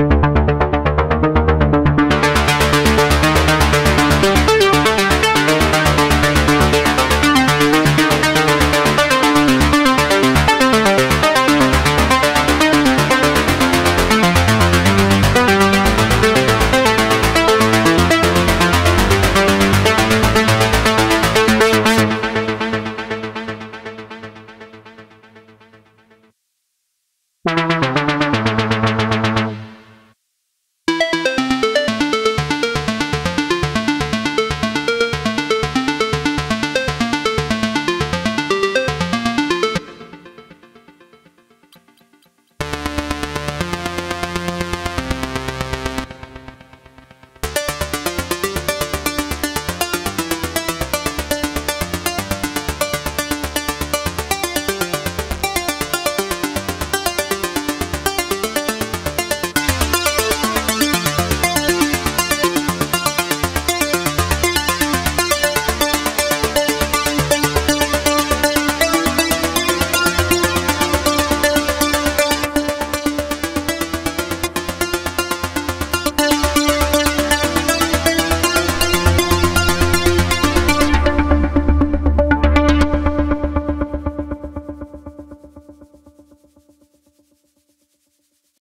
Thank you.